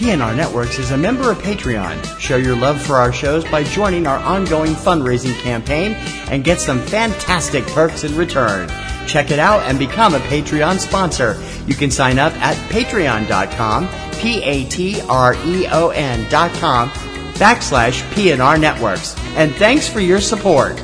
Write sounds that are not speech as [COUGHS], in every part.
PNR Networks is a member of Patreon. Show your love for our shows by joining our ongoing fundraising campaign and get some fantastic perks in return. Check it out and become a Patreon sponsor. You can sign up at patreon.com, P-A-T-R-E-O-N dot com, backslash PNR Networks. And thanks for your support.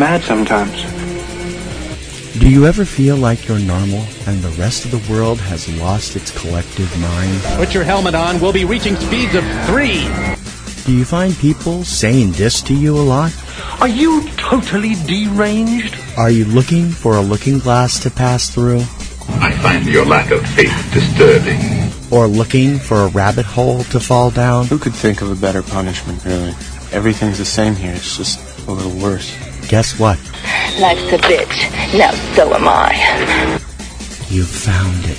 Mad sometimes. Do you ever feel like you're normal and the rest of the world has lost its collective mind? Put your helmet on. We'll be reaching speeds of three. Do you find people saying this to you a lot? Are you totally deranged? Are you looking for a looking glass to pass through? I find your lack of faith disturbing. Or looking for a rabbit hole to fall down? Who could think of a better punishment, really? Everything's the same here, it's just a little worse. Guess what? Life's a bitch. Now so am I. You found it.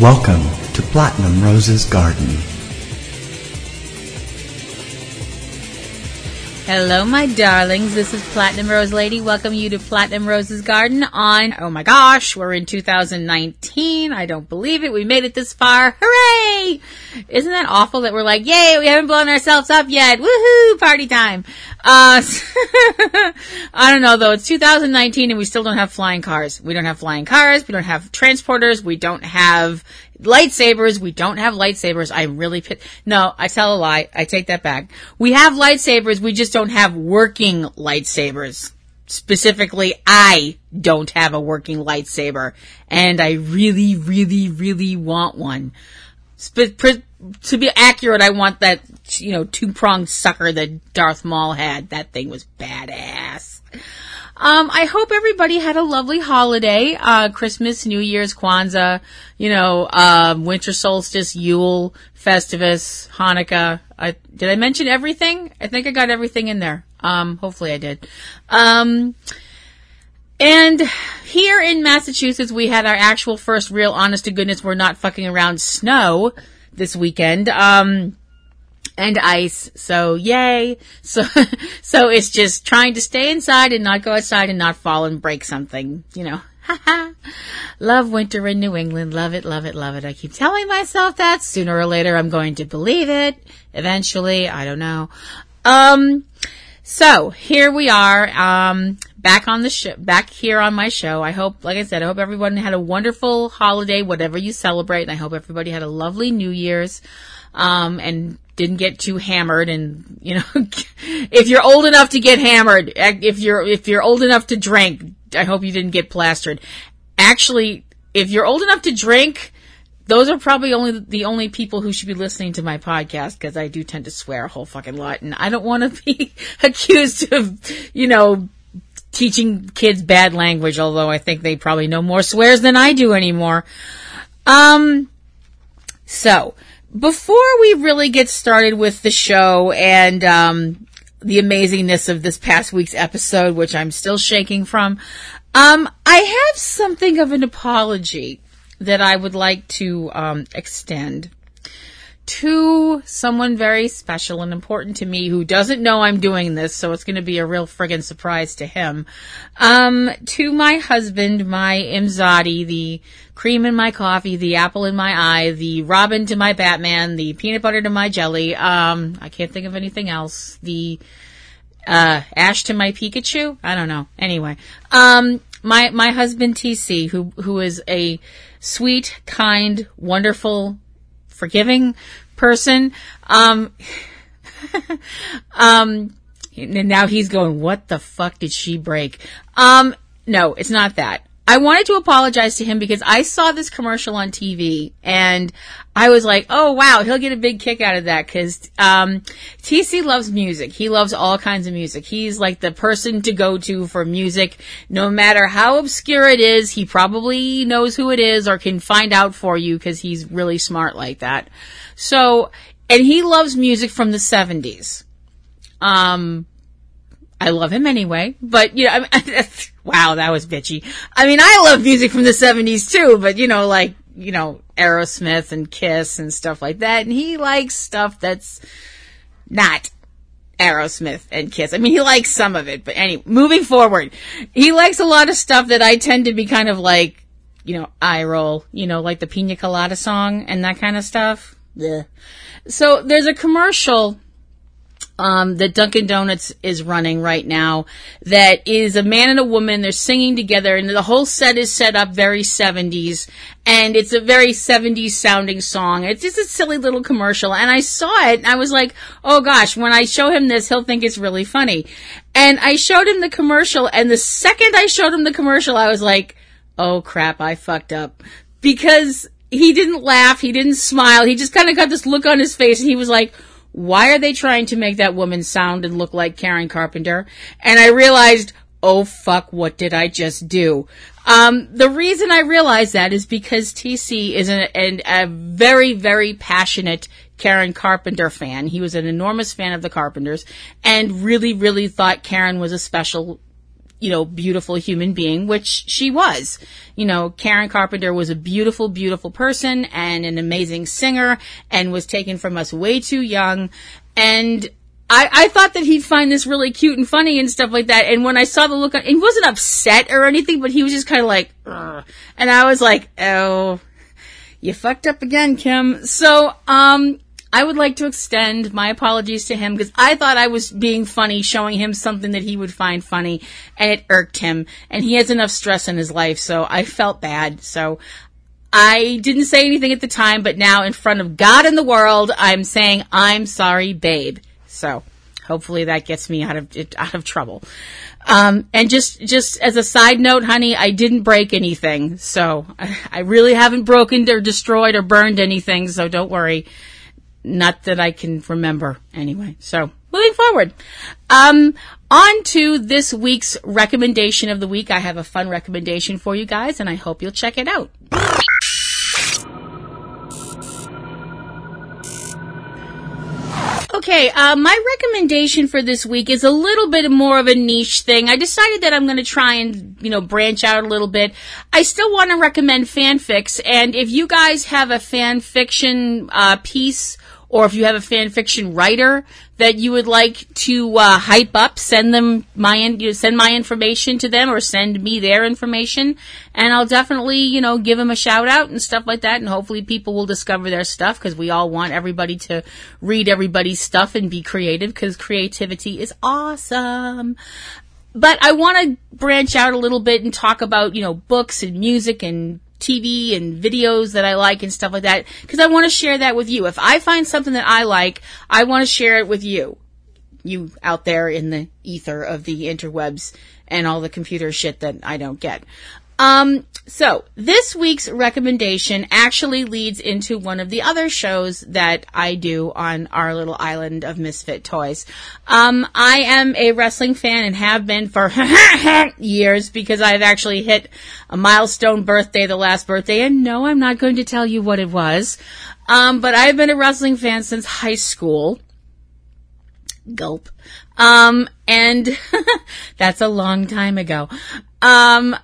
Welcome to Platinum Rose's Garden. Hello, my darlings. This is Platinum Rose Lady. Welcome you to Platinum Rose's Garden on, oh my gosh, we're in 2019. I don't believe it. We made it this far. Hooray! Isn't that awful that we're like, yay, we haven't blown ourselves up yet. Woohoo! Party time. Uh, [LAUGHS] I don't know though. It's 2019 and we still don't have flying cars. We don't have flying cars. We don't have transporters. We don't have lightsabers. We don't have lightsabers. I'm really pit. No, I tell a lie. I take that back. We have lightsabers. We just don't have working lightsabers. Specifically, I don't have a working lightsaber and I really, really, really want one. Sp- pr- to be accurate, I want that, you know, two pronged sucker that Darth Maul had. That thing was badass. Um, I hope everybody had a lovely holiday, uh, Christmas, New Year's, Kwanzaa, you know, um, winter solstice, Yule, Festivus, Hanukkah. I, did I mention everything? I think I got everything in there. Um, hopefully I did. Um, and here in Massachusetts, we had our actual first real honest to goodness, we're not fucking around snow this weekend. Um, and ice. So yay. [LAUGHS] So, so it's just trying to stay inside and not go outside and not fall and break something, you know. [LAUGHS] love winter in New England. Love it, love it, love it. I keep telling myself that sooner or later I'm going to believe it. Eventually, I don't know. Um, so here we are, um, back on the show, back here on my show. I hope, like I said, I hope everyone had a wonderful holiday, whatever you celebrate, and I hope everybody had a lovely New Year's, um, and didn't get too hammered. And you know, [LAUGHS] if you're old enough to get hammered, if you're if you're old enough to drink, I hope you didn't get plastered. Actually, if you're old enough to drink, those are probably only the only people who should be listening to my podcast because I do tend to swear a whole fucking lot, and I don't want to [LAUGHS] be accused of, you know, teaching kids bad language. Although I think they probably know more swears than I do anymore. Um, so before we really get started with the show and um, the amazingness of this past week's episode, which I'm still shaking from, um, I have something of an apology that I would like to um, extend to someone very special and important to me who doesn't know I'm doing this, so it's going to be a real friggin' surprise to him. Um, to my husband, my Imzadi, the cream in my coffee, the apple in my eye, the Robin to my Batman, the peanut butter to my jelly. Um, I can't think of anything else. The uh, Ash to my Pikachu. I don't know. Anyway, um, my my husband TC, who who is a sweet, kind, wonderful, forgiving person. Um, [LAUGHS] um, and now he's going, what the fuck did she break? Um, no, it's not that. I wanted to apologize to him because I saw this commercial on TV and I was like, oh wow, he'll get a big kick out of that because um, TC loves music. He loves all kinds of music. He's like the person to go to for music. No matter how obscure it is, he probably knows who it is or can find out for you because he's really smart like that. So, and he loves music from the 70s. Um, I love him anyway, but you know, I mean, [LAUGHS] wow, that was bitchy. I mean, I love music from the 70s too, but you know, like, you know, Aerosmith and Kiss and stuff like that. And he likes stuff that's not Aerosmith and Kiss. I mean, he likes some of it, but anyway, moving forward, he likes a lot of stuff that I tend to be kind of like, you know, eye roll, you know, like the Pina Colada song and that kind of stuff. Yeah. So there's a commercial um, that Dunkin' Donuts is running right now that is a man and a woman. They're singing together, and the whole set is set up very 70s, and it's a very 70s sounding song. It's just a silly little commercial, and I saw it, and I was like, oh gosh, when I show him this, he'll think it's really funny. And I showed him the commercial, and the second I showed him the commercial, I was like, oh crap, I fucked up. Because he didn't laugh, he didn't smile, he just kind of got this look on his face, and he was like, why are they trying to make that woman sound and look like Karen Carpenter? And I realized, oh fuck, what did I just do? Um, the reason I realized that is because TC is an, an, a very, very passionate Karen Carpenter fan. He was an enormous fan of the Carpenters and really, really thought Karen was a special you know, beautiful human being, which she was. You know, Karen Carpenter was a beautiful, beautiful person and an amazing singer and was taken from us way too young. And I, I thought that he'd find this really cute and funny and stuff like that. And when I saw the look on, he wasn't upset or anything, but he was just kind of like, Ugh. and I was like, oh, you fucked up again, Kim. So, um, I would like to extend my apologies to him because I thought I was being funny, showing him something that he would find funny, and it irked him. And he has enough stress in his life, so I felt bad. So I didn't say anything at the time, but now in front of God and the world, I'm saying I'm sorry, babe. So hopefully that gets me out of out of trouble. Um, and just just as a side note, honey, I didn't break anything, so I, [LAUGHS] I really haven't broken or destroyed or burned anything. So don't worry. Not that I can remember anyway. So moving forward. Um, on to this week's recommendation of the week. I have a fun recommendation for you guys and I hope you'll check it out. Okay, uh, my recommendation for this week is a little bit more of a niche thing. I decided that I'm going to try and, you know, branch out a little bit. I still want to recommend fanfics, and if you guys have a fan fiction uh, piece or if you have a fan fiction writer that you would like to uh, hype up, send them my you know, send my information to them, or send me their information, and I'll definitely you know give them a shout out and stuff like that, and hopefully people will discover their stuff because we all want everybody to read everybody's stuff and be creative because creativity is awesome. But I want to branch out a little bit and talk about you know books and music and TV and videos that I like and stuff like that because I want to share that with you. If I find something that I like, I want to share it with you. You out there in the ether of the interwebs and all the computer shit that I don't get. Um, so this week's recommendation actually leads into one of the other shows that I do on our little island of misfit toys. Um, I am a wrestling fan and have been for [LAUGHS] years because I've actually hit a milestone birthday, the last birthday, and no, I'm not going to tell you what it was. Um, but I've been a wrestling fan since high school. Gulp. Um, and [LAUGHS] that's a long time ago. Um,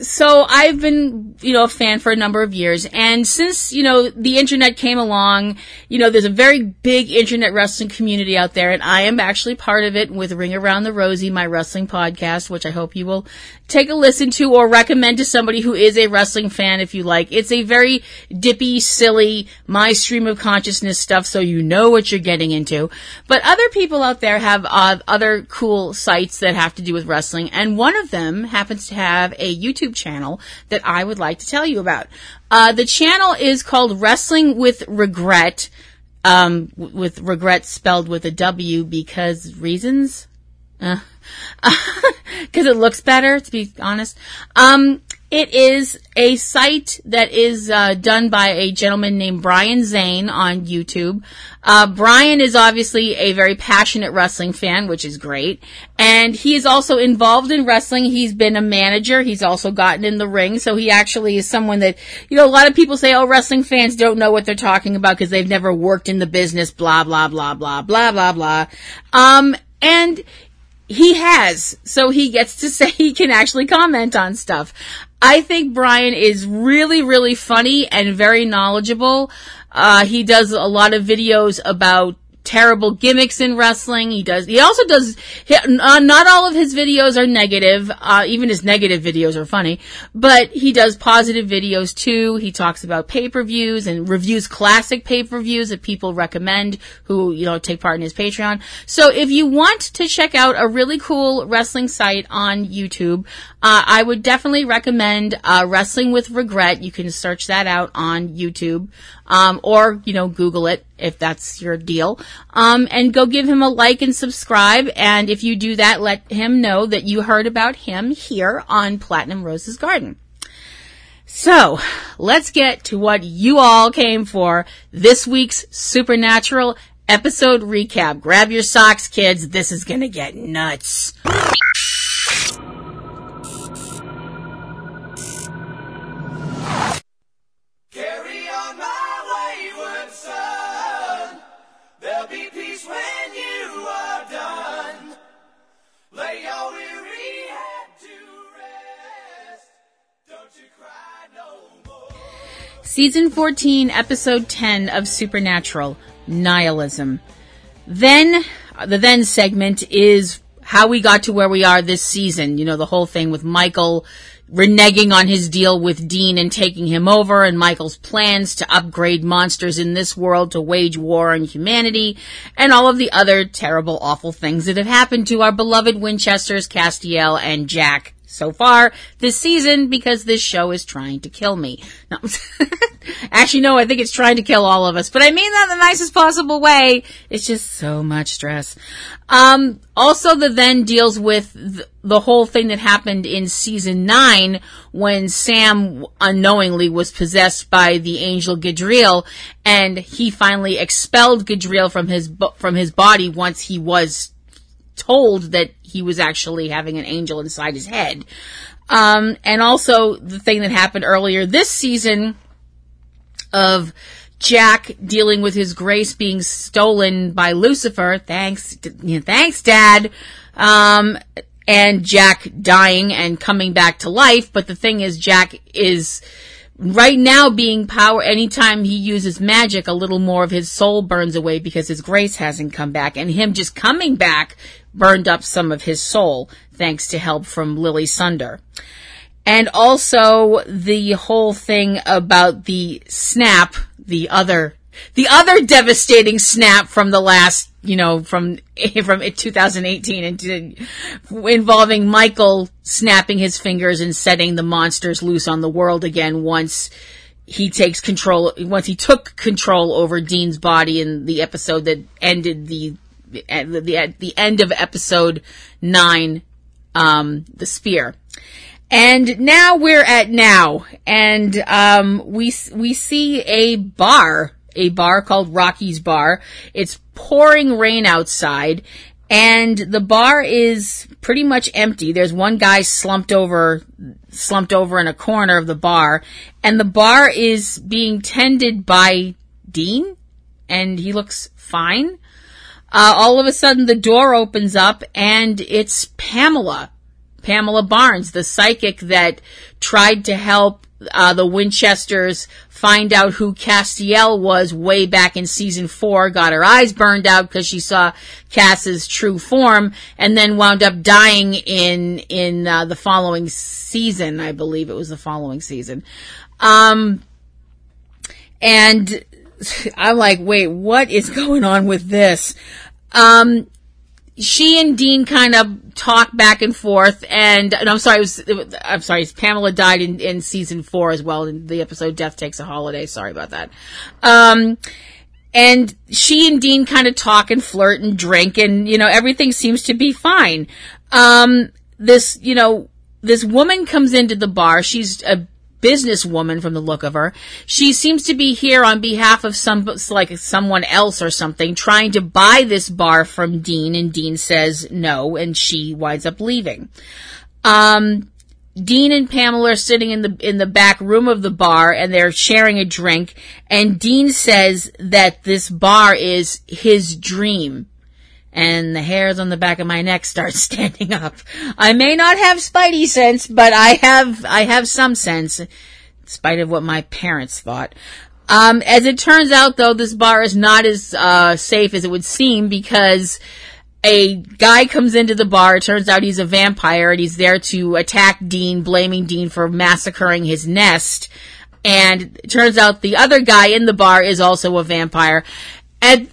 so I've been, you know, a fan for a number of years. And since, you know, the internet came along, you know, there's a very big internet wrestling community out there. And I am actually part of it with Ring Around the Rosie, my wrestling podcast, which I hope you will take a listen to or recommend to somebody who is a wrestling fan if you like. It's a very dippy, silly, my stream of consciousness stuff. So you know what you're getting into. But other people out there have uh, other cool sites that have to do with wrestling. And one of them happens to have a YouTube YouTube channel that I would like to tell you about. Uh, the channel is called Wrestling with Regret, um, with regret spelled with a W because reasons. Because uh, [LAUGHS] it looks better, to be honest. Um, it is a site that is uh, done by a gentleman named Brian Zane on YouTube. Uh, Brian is obviously a very passionate wrestling fan, which is great. And he is also involved in wrestling. He's been a manager. He's also gotten in the ring. So he actually is someone that, you know, a lot of people say, oh, wrestling fans don't know what they're talking about because they've never worked in the business, blah, blah, blah, blah, blah, blah, blah. Um, and he has. So he gets to [LAUGHS] say he can actually comment on stuff. I think Brian is really, really funny and very knowledgeable. Uh, he does a lot of videos about terrible gimmicks in wrestling. He does. He also does. He, uh, not all of his videos are negative. Uh, even his negative videos are funny, but he does positive videos too. He talks about pay per views and reviews classic pay per views that people recommend who you know take part in his Patreon. So if you want to check out a really cool wrestling site on YouTube, uh, I would definitely recommend uh, Wrestling with Regret. You can search that out on YouTube um, or you know Google it if that's your deal. Um, and go give him a like and subscribe. And if you do that, let him know that you heard about him here on Platinum Roses Garden. So let's get to what you all came for this week's Supernatural episode recap. Grab your socks, kids. This is gonna get nuts. Season 14, Episode 10 of Supernatural, Nihilism. Then, uh, the then segment is how we got to where we are this season. You know, the whole thing with Michael reneging on his deal with Dean and taking him over and Michael's plans to upgrade monsters in this world to wage war on humanity and all of the other terrible, awful things that have happened to our beloved Winchesters, Castiel, and Jack so far this season because this show is trying to kill me. No. [LAUGHS] Actually, no, I think it's trying to kill all of us, but I mean that in the nicest possible way. It's just so much stress. Um, also the then deals with th- the whole thing that happened in season nine when Sam unknowingly was possessed by the angel Gadreel and he finally expelled Gadreel from his, bo- from his body once he was told that he was actually having an angel inside his head. Um, and also the thing that happened earlier this season of Jack dealing with his grace being stolen by Lucifer. Thanks, thanks, Dad. Um, and Jack dying and coming back to life. But the thing is, Jack is right now being power. Anytime he uses magic, a little more of his soul burns away because his grace hasn't come back, and him just coming back burned up some of his soul, thanks to help from Lily Sunder. And also the whole thing about the snap, the other, the other devastating snap from the last, you know, from, [LAUGHS] from 2018 and involving Michael snapping his fingers and setting the monsters loose on the world again once he takes control, once he took control over Dean's body in the episode that ended the at the, the end of episode nine, um, the spear. And now we're at now, and um, we we see a bar, a bar called Rocky's Bar. It's pouring rain outside, and the bar is pretty much empty. There's one guy slumped over, slumped over in a corner of the bar, and the bar is being tended by Dean, and he looks fine. Uh, all of a sudden the door opens up and it's Pamela. Pamela Barnes, the psychic that tried to help uh, the Winchesters find out who Castiel was way back in season four, got her eyes burned out because she saw Cass's true form, and then wound up dying in in uh, the following season. I believe it was the following season. Um, and [LAUGHS] I'm like, wait, what is [LAUGHS] going on with this? Um, she and Dean kind of talk back and forth, and, and I'm sorry, it was, it, I'm sorry, Pamela died in, in season four as well in the episode Death Takes a Holiday. Sorry about that. Um, and she and Dean kind of talk and flirt and drink, and you know everything seems to be fine. Um, this, you know, this woman comes into the bar. She's a businesswoman from the look of her. She seems to be here on behalf of some, like someone else or something, trying to buy this bar from Dean, and Dean says no, and she winds up leaving. Um, Dean and Pamela are sitting in the in the back room of the bar and they're sharing a drink and Dean says that this bar is his dream and the hairs on the back of my neck start [LAUGHS] standing up. I may not have spidey sense, but I have, I have some sense, in spite of what my parents thought. Um, as it turns out though, this bar is not as, uh, safe as it would seem because a guy comes into the bar. It turns out he's a vampire and he's there to attack Dean, blaming Dean for massacring his nest. And turns out the other guy in the bar is also a vampire. And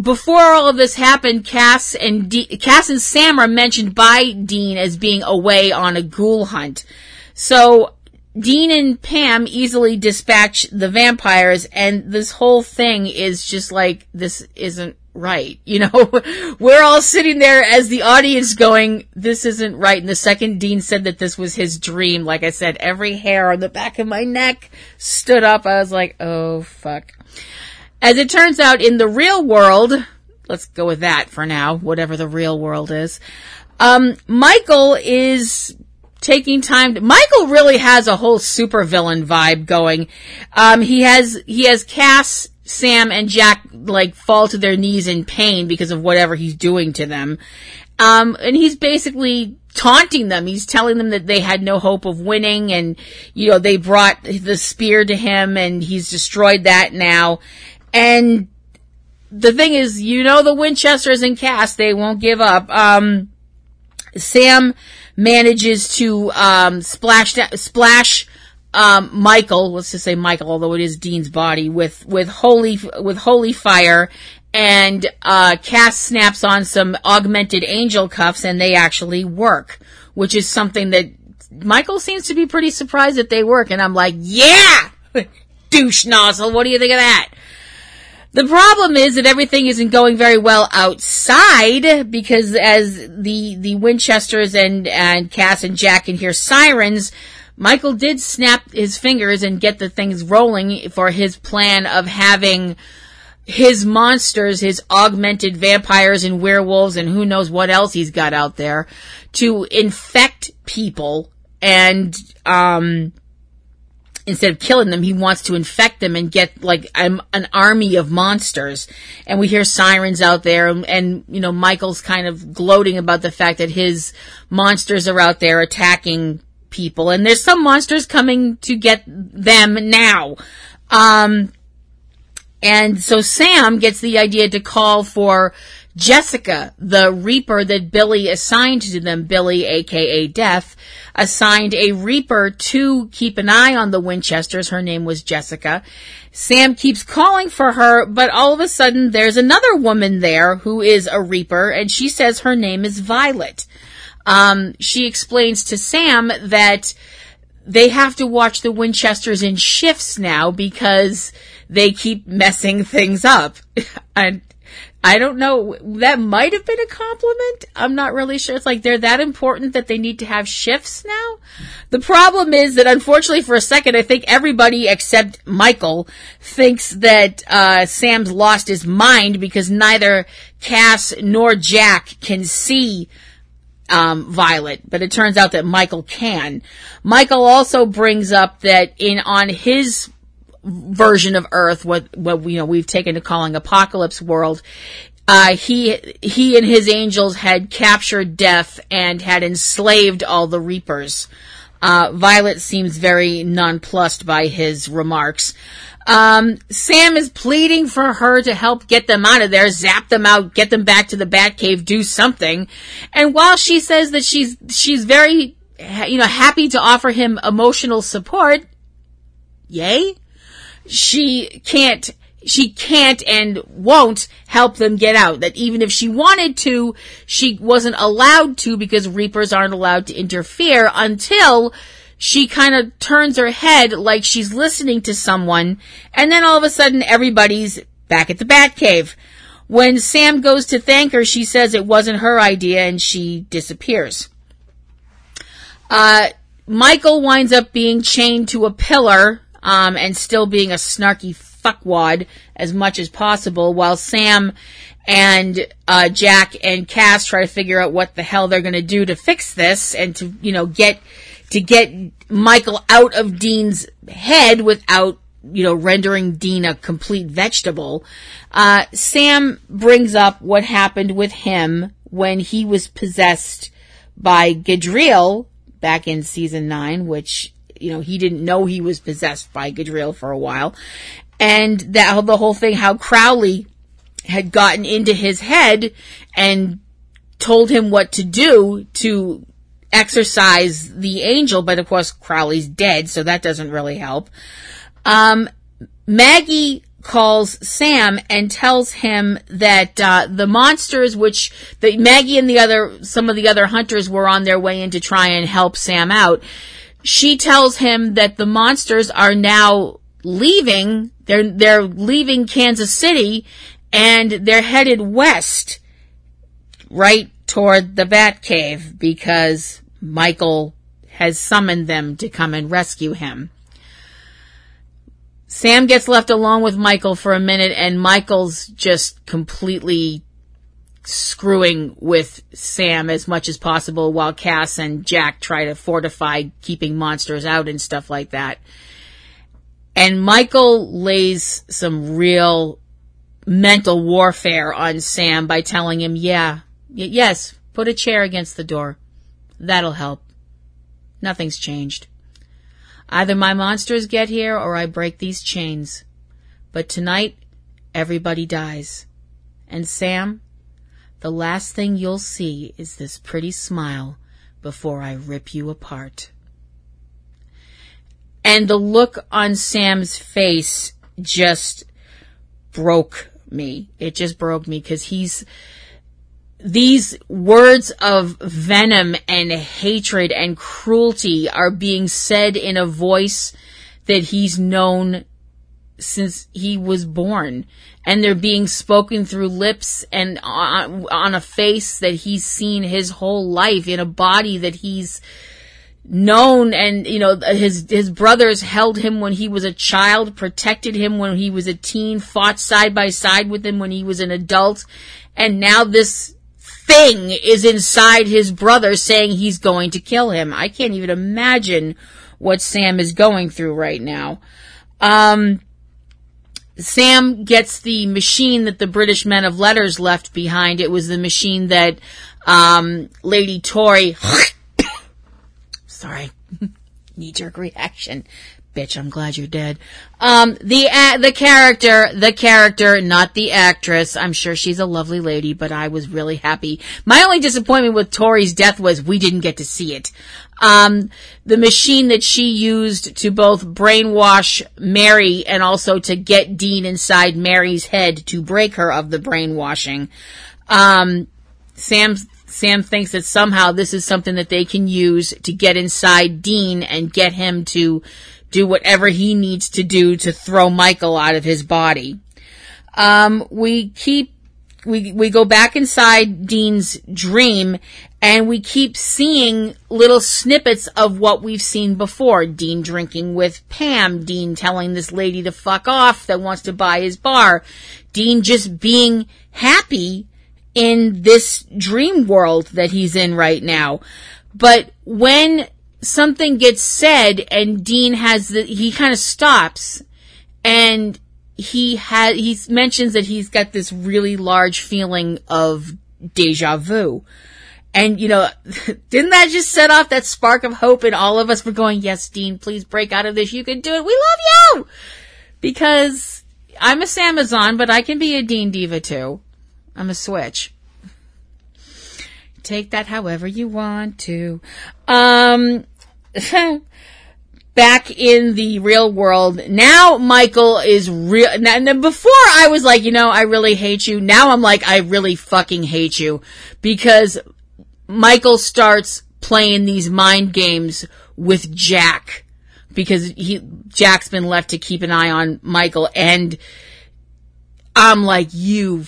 before all of this happened, Cass and D- Cass and Sam are mentioned by Dean as being away on a ghoul hunt. So Dean and Pam easily dispatch the vampires, and this whole thing is just like this isn't right. [LAUGHS] You know, we're all sitting there as the audience going, this isn't right. And the second Dean said that this was his dream, like I said, every hair on the back of my neck stood up. I was like, oh fuck. As it turns out, in the real world, let's go with that for now, whatever the real world is. Um, Michael is taking time. To, Michael really has a whole supervillain vibe going. Um, he has he has Cass, Sam, and Jack like fall to their knees in pain because of whatever he's doing to them. Um, and he's basically taunting them. He's telling them that they had no hope of winning and, you know, they brought the spear to him and he's destroyed that now. And the thing is, you know, the Winchesters and Cass, they won't give up. Um, Sam manages to, um, splash, splash, um, Michael, let's just say Michael, although it is Dean's body, with, with holy, with holy fire. And, uh, Cass snaps on some augmented angel cuffs and they actually work, which is something that Michael seems to be pretty surprised that they work. And I'm like, yeah! [LAUGHS] Douche nozzle, what do you think of that? The problem is that everything isn't going very well outside because as the, the Winchesters and, and Cass and Jack can hear sirens, Michael did snap his fingers and get the things rolling for his plan of having his monsters, his augmented vampires and werewolves and who knows what else he's got out there to infect people and, um, instead of killing them, he wants to infect them and get like an army of monsters. And we hear sirens out there, and, and, you know Michael's kind of gloating about the fact that his monsters are out there attacking people, and there's some monsters coming to get them now. Um, and so Sam gets the idea to call for Jessica, the Reaper that Billy assigned to them, Billy aka Death, assigned a Reaper to keep an eye on the Winchesters. Her name was Jessica. Sam keeps calling for her, but all of a sudden there's another woman there who is a Reaper, and she says her name is Violet. Um, she explains to Sam that they have to watch the Winchesters in shifts now because they keep messing things up. [LAUGHS] and I don't know. That might have been a compliment. I'm not really sure. It's like they're that important that they need to have shifts now. The problem is that unfortunately for a second, I think everybody except Michael thinks that, uh, Sam's lost his mind because neither Cass nor Jack can see um, Violet, but it turns out that Michael can. Michael also brings up that in on his version of Earth, what what you know we've taken to calling Apocalypse World. Uh, he he and his angels had captured Death and had enslaved all the Reapers. Uh, Violet seems very nonplussed by his remarks. Um, Sam is pleading for her to help get them out of there, zap them out, get them back to the Batcave, do something. And while she says that she's she's very you know happy to offer him emotional support, yay, she can't she can't and won't help them get out. That even if she wanted to, she wasn't allowed to because Reapers aren't allowed to interfere until she kind of turns her head like she's listening to someone, and then all of a sudden everybody's back at the Batcave. When Sam goes to thank her, she says it wasn't her idea and she disappears. Uh, Michael winds up being chained to a pillar um, and still being a snarky fuckwad as much as possible, while Sam and uh, Jack and Cass try to figure out what the hell they're going to do to fix this and to you know get to get Michael out of Dean's head without you know, rendering Dean a complete vegetable. Uh, Sam brings up what happened with him when he was possessed by Gadreel back in season nine, which, you know, he didn't know he was possessed by Gadreel for a while. And that, the whole thing, how Crowley had gotten into his head and told him what to do to exorcise the angel, but of course Crowley's dead, so that doesn't really help. Um, Maggie calls Sam and tells him that uh, the monsters, which Maggie and the other, some of the other hunters were on their way in to try and help Sam out. She tells him that the monsters are now leaving. They're they're leaving Kansas City, and they're headed west, right toward the Bat Cave, because Michael has summoned them to come and rescue him. Sam gets left alone with Michael for a minute and Michael's just completely screwing with Sam as much as possible while Cass and Jack try to fortify keeping monsters out and stuff like that. And Michael lays some real mental warfare on Sam by telling him, yeah, y- yes, put a chair against the door. That'll help. Nothing's changed. Either my monsters get here or I break these chains. But tonight, everybody dies. And Sam, the last thing you'll see is this pretty smile before I rip you apart. And the look on Sam's face just broke me. It just broke me because he's, these words of venom and hatred and cruelty are being said in a voice that he's known since he was born. And they're being spoken through lips and on, on a face that he's seen his whole life, in a body that he's known and you know his his brothers held him when he was a child protected him when he was a teen fought side by side with him when he was an adult and now this thing is inside his brother saying he's going to kill him. I can't even imagine what Sam is going through right now. Um, Sam gets the machine that the British men of letters left behind. It was the machine that um, Lady Toni. [COUGHS] sorry, [LAUGHS] knee jerk reaction bitch, I'm glad you're dead. Um, the, uh, the character, the character, not the actress. I'm sure she's a lovely lady, but I was really happy. My only disappointment with Toni's death was we didn't get to see it. Um, the machine that she used to both brainwash Mary and also to get Dean inside Mary's head to break her of the brainwashing. Um, Sam Sam thinks that somehow this is something that they can use to get inside Dean and get him to do whatever he needs to do to throw Michael out of his body. Um, we keep, we, we go back inside Dean's dream and we keep seeing little snippets of what we've seen before. Dean drinking with Pam, Dean telling this lady to fuck off that wants to buy his bar, Dean just being happy in this dream world that he's in right now. But when something gets said and Dean has the, he kind of stops and he has, he mentions that he's got this really large feeling of deja vu. And, you know, [LAUGHS] didn't that just set off that spark of hope in all of us for going, yes, Dean, please break out of this. You can do it. We love you! Because I'm a Samazon, but I can be a Dean Diva too. I'm a switch. Take that however you want to. Um, [LAUGHS] [LAUGHS] back in the real world, now Michael is real. Now, before I was like, you know, I really hate you. Now I'm like, I really fucking hate you because Michael starts playing these mind games with Jack because he Jack's been left to keep an eye on Michael and I'm like you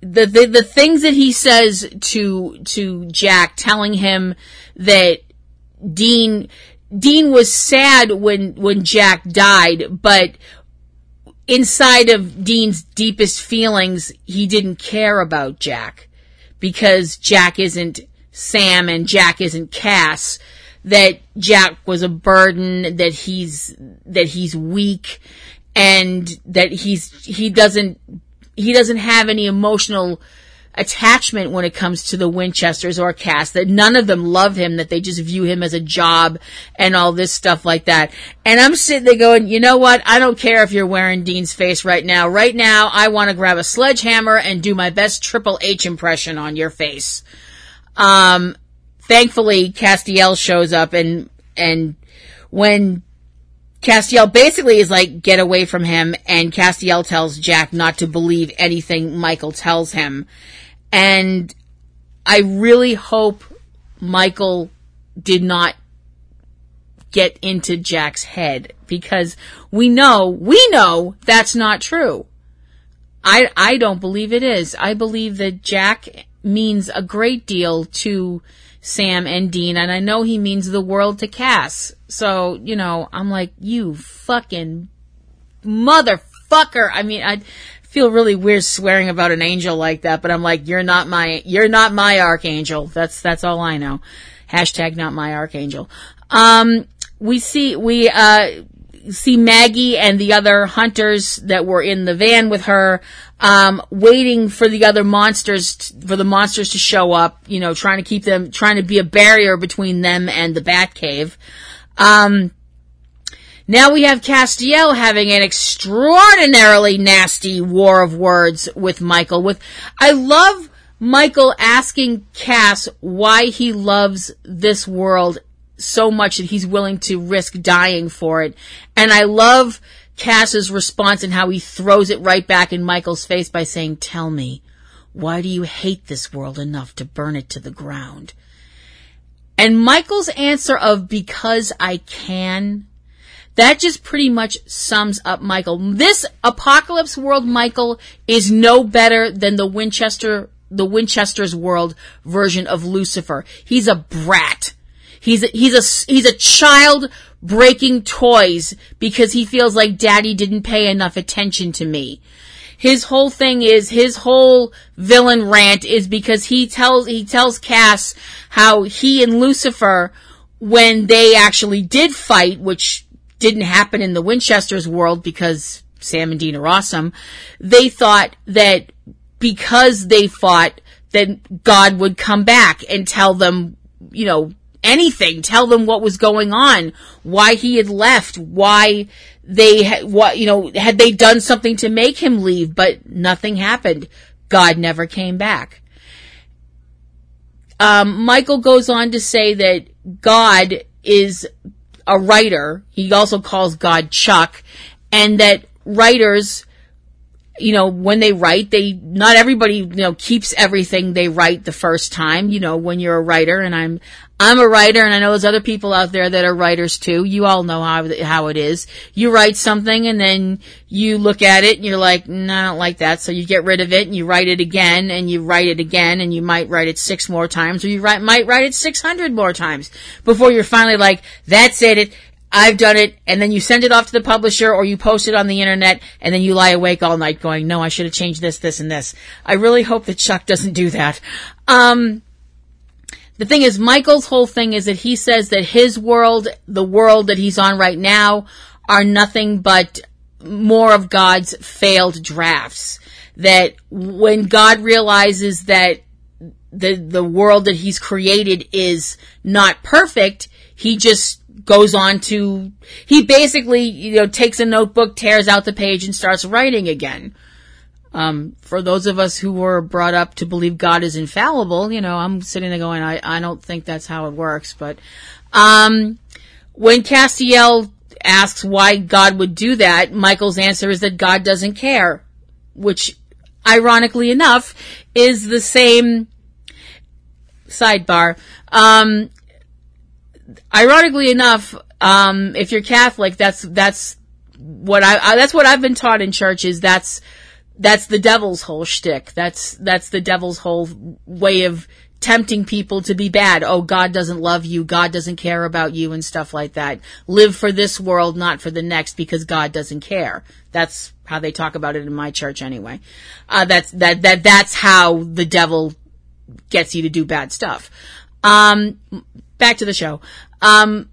the, the the things that he says to to Jack telling him that Dean Dean was sad when when Jack died but inside of Dean's deepest feelings he didn't care about Jack because Jack isn't Sam and Jack isn't Cass that Jack was a burden that he's that he's weak and that he's he doesn't he doesn't have any emotional attachment when it comes to the Winchesters or Cass, that none of them love him, that they just view him as a job and all this stuff like that. And I'm sitting there going, you know what? I don't care if you're wearing Dean's face right now. Right now, I want to grab a sledgehammer and do my best Triple H impression on your face. Um, thankfully, Castiel shows up and, and when Castiel basically is like, get away from him, and Castiel tells Jack not to believe anything Michael tells him. And I really hope Michael did not get into Jack's head because we know, we know that's not true. I, I don't believe it is. I believe that Jack means a great deal to Sam and Dean, and I know he means the world to Cass. So, you know, I'm like, you fucking motherfucker. I mean, I feel really weird swearing about an angel like that, but I'm like, you're not my, you're not my archangel. That's, that's all I know. Hashtag not my archangel. Um, we see, we, uh, see Maggie and the other hunters that were in the van with her, um, waiting for the other monsters, t- for the monsters to show up, you know, trying to keep them, trying to be a barrier between them and the Batcave. Um, now we have Castiel having an extraordinarily nasty war of words with Michael. With, I love Michael asking Cass why he loves this world so much that he's willing to risk dying for it. And I love Cass's response and how he throws it right back in Michael's face by saying, tell me, why do you hate this world enough to burn it to the ground? And Michael's answer of because I can, that just pretty much sums up Michael. This apocalypse world Michael is no better than the Winchester, the Winchester's world version of Lucifer. He's a brat. He's a, he's a, he's a child breaking toys because he feels like daddy didn't pay enough attention to me. His whole thing is, his whole villain rant is because he tells, he tells Cass how he and Lucifer, when they actually did fight, which didn't happen in the Winchester's world because Sam and Dean are awesome, they thought that because they fought, that God would come back and tell them, you know, anything, tell them what was going on, why he had left, why they had, what, you know, had they done something to make him leave, but nothing happened. God never came back. Um, Michael goes on to say that God is a writer. He also calls God Chuck, and that writers, you know, when they write, they, not everybody, you know, keeps everything they write the first time, you know, when you're a writer, and I'm, I'm a writer, and I know there's other people out there that are writers too. You all know how, how it is. You write something, and then you look at it, and you're like, no, I don't like that, so you get rid of it, and you write it again, and you write it again, and you might write it six more times, or you write, might write it 600 more times, before you're finally like, that's it, it I've done it, and then you send it off to the publisher or you post it on the internet, and then you lie awake all night going, no, I should have changed this, this, and this. I really hope that Chuck doesn't do that. Um, the thing is, Michael's whole thing is that he says that his world, the world that he's on right now, are nothing but more of God's failed drafts. That when God realizes that the, the world that he's created is not perfect, he just goes on to, he basically, you know, takes a notebook, tears out the page and starts writing again. Um, for those of us who were brought up to believe God is infallible, you know, I'm sitting there going, I, I don't think that's how it works. But, um, when Castiel asks why God would do that, Michael's answer is that God doesn't care, which ironically enough is the same sidebar. Um, ironically enough, um, if you're Catholic, that's, that's what I, I, that's what I've been taught in church is that's, that's the devil's whole shtick. That's, that's the devil's whole way of tempting people to be bad. Oh, God doesn't love you. God doesn't care about you and stuff like that. Live for this world, not for the next because God doesn't care. That's how they talk about it in my church anyway. Uh, that's, that, that, that's how the devil gets you to do bad stuff. Um, back to the show. Um,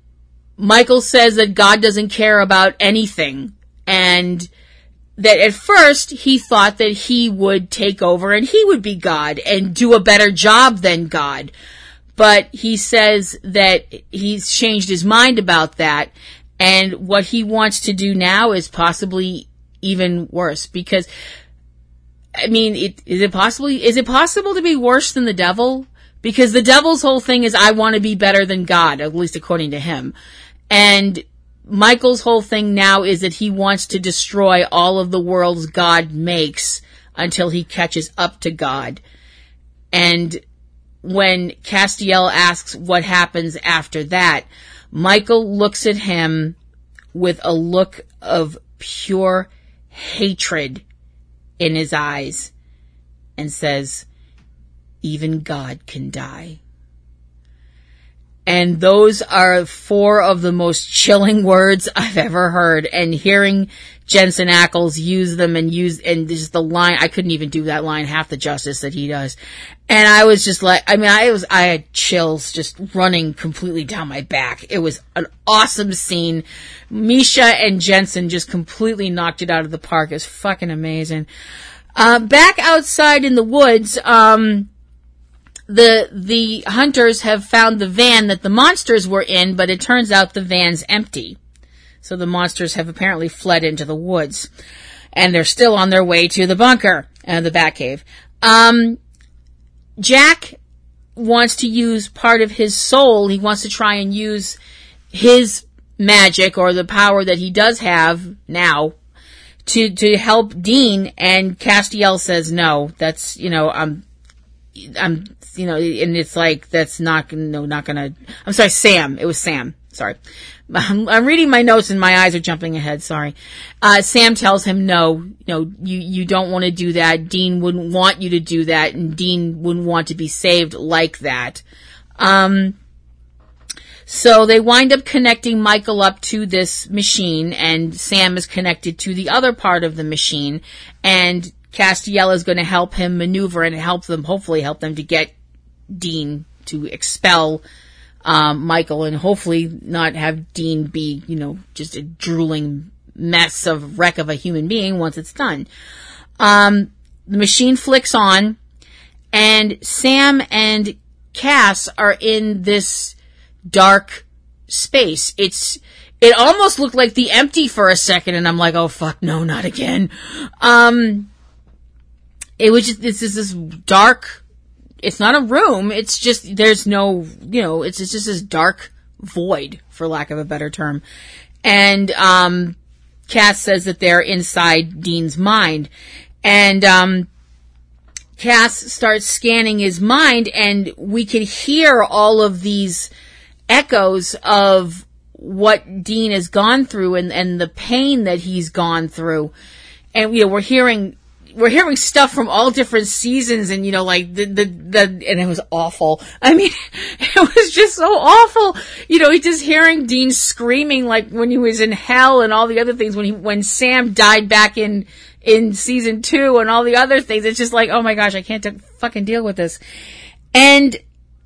Michael says that God doesn't care about anything And that at first he thought that he would take over and he would be God and do a better job than God. But he says that he's changed his mind about that. And what he wants to do now is possibly even worse because I mean, it, is it possibly, is it possible to be worse than the devil? Because the devil's whole thing is, I want to be better than God, at least according to him. And Michael's whole thing now is that he wants to destroy all of the worlds God makes until he catches up to God. And when Castiel asks what happens after that, Michael looks at him with a look of pure hatred in his eyes and says, even God can die. And those are four of the most chilling [LAUGHS] words I've ever heard. And hearing Jensen Ackles use them and use, and just the line, I couldn't even do that line half the justice that he does. And I was just like, I mean, I was, I had chills just running completely down my back. It was an awesome scene. Misha and Jensen just completely knocked it out of the park. It was fucking amazing. Uh, back outside in the woods, um, the the hunters have found the van that the monsters were in, but it turns out the van's empty. So the monsters have apparently fled into the woods, and they're still on their way to the bunker and uh, the Batcave. Um, Jack wants to use part of his soul. He wants to try and use his magic or the power that he does have now to to help Dean. And Castiel says no. That's you know I'm I'm you know, and it's like that's not no not gonna. I'm sorry, Sam. It was Sam. Sorry, [LAUGHS] I'm, I'm reading my notes and my eyes are jumping ahead. Sorry. Uh, Sam tells him no, you know, you you don't want to do that. Dean wouldn't want you to do that, and Dean wouldn't want to be saved like that. Um. So they wind up connecting Michael up to this machine, and Sam is connected to the other part of the machine, and Castiel is going to help him maneuver and help them, hopefully help them to get Dean to expel um, Michael and hopefully not have Dean be, you know, just a drooling mess of wreck of a human being once it's done. Um, the machine flicks on, and Sam and Cass are in this dark space. It's it almost looked like the empty for a second, and I'm like, oh fuck, no, not again. Um, it was just this is this dark it's not a room. It's just there's no you know it's, it's just this dark void for lack of a better term. And um, Cass says that they're inside Dean's mind, and um, Cass starts scanning his mind, and we can hear all of these echoes of what Dean has gone through and, and the pain that he's gone through. And, you know, we're hearing we're hearing stuff from all different seasons and you know like the the, the and it was awful. I mean [LAUGHS] it was just so awful. You know just hearing dean screaming like when he was in hell and all the other things when he when sam died back in in season two and all the other things it's just like oh my gosh i can't t- fucking deal with this. And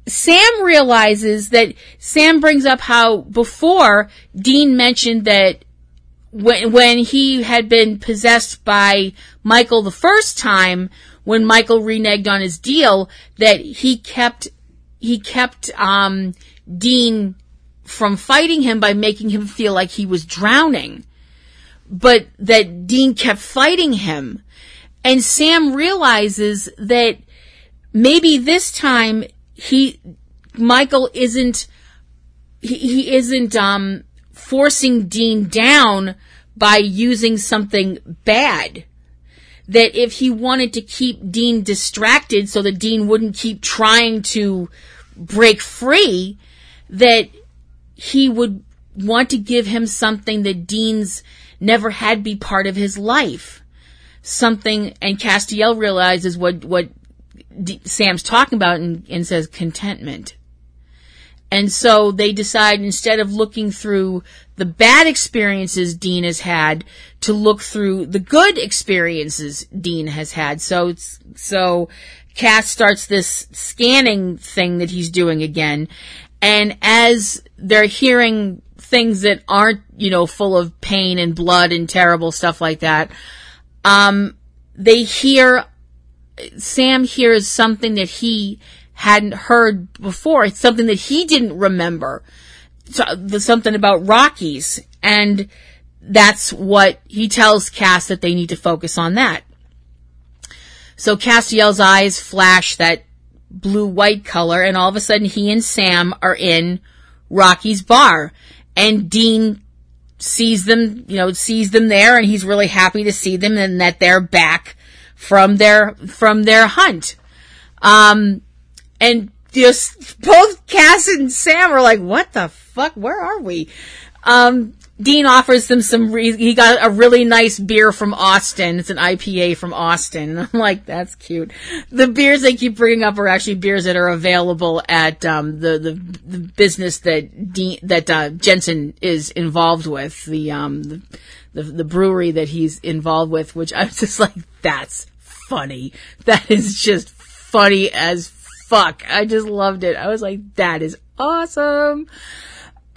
Sam realizes that Sam brings up how before Dean mentioned that when when he had been possessed by Michael the first time, when Michael reneged on his deal, that he kept he kept um, Dean from fighting him by making him feel like he was drowning, but that Dean kept fighting him, and Sam realizes that maybe this time he Michael isn't he, he isn't um forcing Dean down by using something bad. That if he wanted to keep Dean distracted so that Dean wouldn't keep trying to break free, that he would want to give him something that Dean's never had be part of his life. Something, and Castiel realizes what, what D- Sam's talking about and, and says contentment. And so they decide instead of looking through the bad experiences Dean has had to look through the good experiences Dean has had. So so Cass starts this scanning thing that he's doing again. And as they're hearing things that aren't, you know, full of pain and blood and terrible stuff like that. Um, they hear, Sam hears something that he hadn't heard before. It's something that he didn't remember. So, the, something about Rocky's. And that's what he tells Cass that they need to focus on that. So Castiel's eyes flash that blue white color and all of a sudden he and Sam are in Rocky's bar and Dean sees them, you know, sees them there and he's really happy to see them and that they're back from their, from their hunt. Um, and just both Cass and Sam are like, what the fuck? Where are we? Um, Dean offers them some, re- he got a really nice beer from Austin. It's an IPA from Austin. [LAUGHS] I'm like, that's cute. The beers they keep bringing up are actually beers that are available at, um, the, the, the business that Dean, that, uh, Jensen is involved with, the, um, the, the, the brewery that he's involved with, which I'm [LAUGHS] just like, that's funny. That is just funny as fuck. I just loved it. I was like, that is awesome.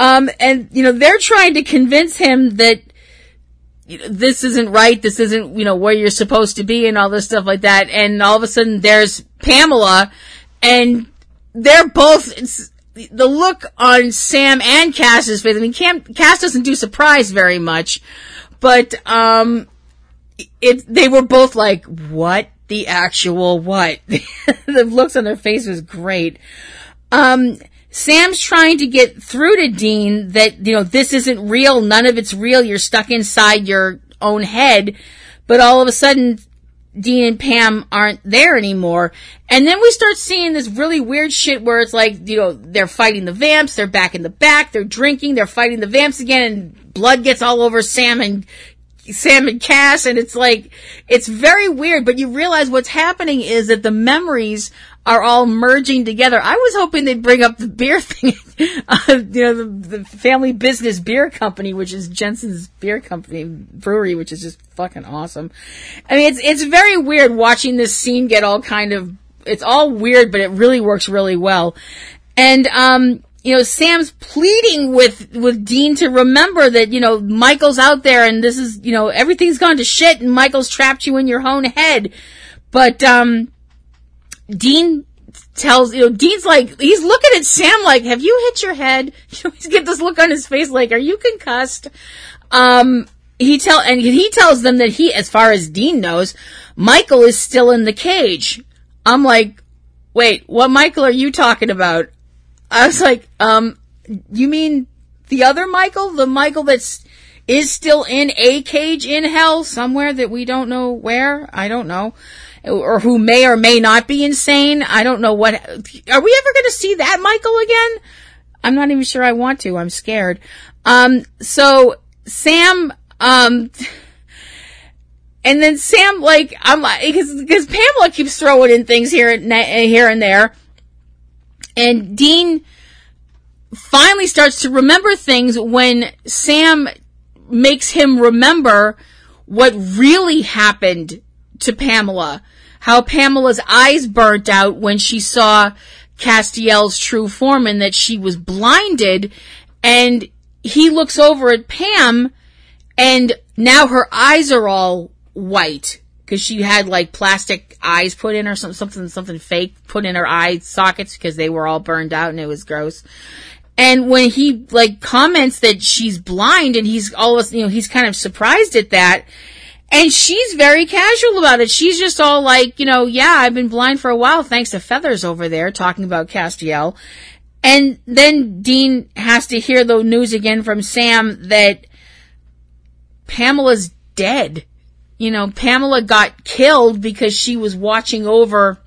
Um, and, you know, they're trying to convince him that you know, this isn't right. This isn't, you know, where you're supposed to be and all this stuff like that. And all of a sudden there's Pamela and they're both, the look on Sam and Cass's face. I mean, Cam, Cass doesn't do surprise very much, but, um, it, they were both like, what the actual what? [LAUGHS] the looks on their face was great. Um, Sam's trying to get through to Dean that, you know, this isn't real. None of it's real. You're stuck inside your own head. But all of a sudden, Dean and Pam aren't there anymore. And then we start seeing this really weird shit where it's like, you know, they're fighting the vamps, they're back in the back, they're drinking, they're fighting the vamps again, and blood gets all over Sam and Sam and Cass, and it's like, it's very weird, but you realize what's happening is that the memories are all merging together. I was hoping they'd bring up the beer [LAUGHS] thing, uh, you know, the, the, family business beer company, which is Jensen's beer company brewery, which is just fucking awesome. I mean, it's, it's very weird watching this scene get all kind of, it's all weird, but it really works really well. And, um, you know, Sam's pleading with, with Dean to remember that, you know, Michael's out there and this is, you know, everything's gone to shit and Michael's trapped you in your own head. But, um, Dean tells, you know, Dean's like, he's looking at Sam like, have you hit your head? [LAUGHS] You always get this look on his face like, are you concussed? Um, he tell, and he tells them that he, as far as Dean knows, Michael is still in the cage. I'm like, wait, what Michael are you talking about? I was like, um, you mean the other Michael? The Michael that's, is still in a cage in hell somewhere that we don't know where? I don't know or who may or may not be insane. I don't know what. Are we ever going to see that Michael again? I'm not even sure I want to. I'm scared. Um, so Sam, um, and then Sam, like, I'm like, because, because Pamela keeps throwing in things here and here and there. And Dean finally starts to remember things when Sam makes him remember what really happened to Pamela. How Pamela's eyes burnt out when she saw Castiel's true form and that she was blinded. And he looks over at Pam and now her eyes are all white because she had like plastic eyes put in or something, something, something fake put in her eye sockets because they were all burned out and it was gross. And when he like comments that she's blind and he's all of you know, he's kind of surprised at that. And she's very casual about it. She's just all like, you know, yeah, I've been blind for a while thanks to Feathers over there talking about Castiel. And then Dean has to hear the news again from Sam that Pamela's dead. You know, Pamela got killed because she was watching over